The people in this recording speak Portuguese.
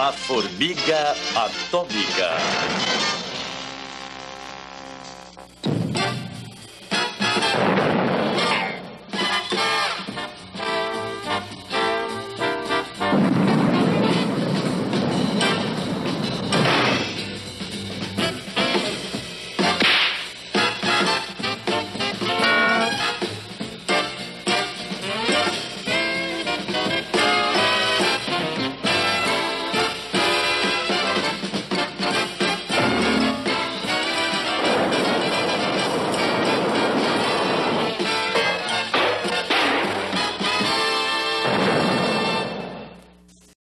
A formiga atômica.